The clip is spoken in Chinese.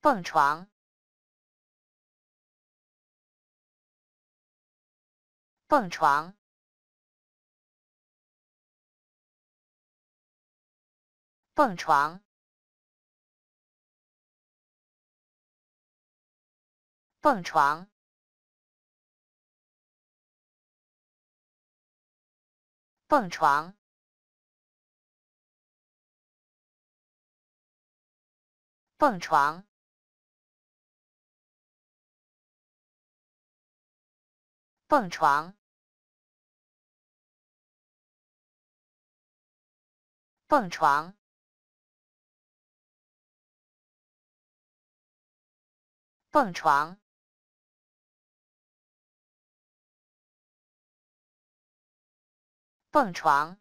蹦床，蹦床，蹦床，蹦床，蹦床。蹦床，蹦床，蹦床，蹦床，蹦床。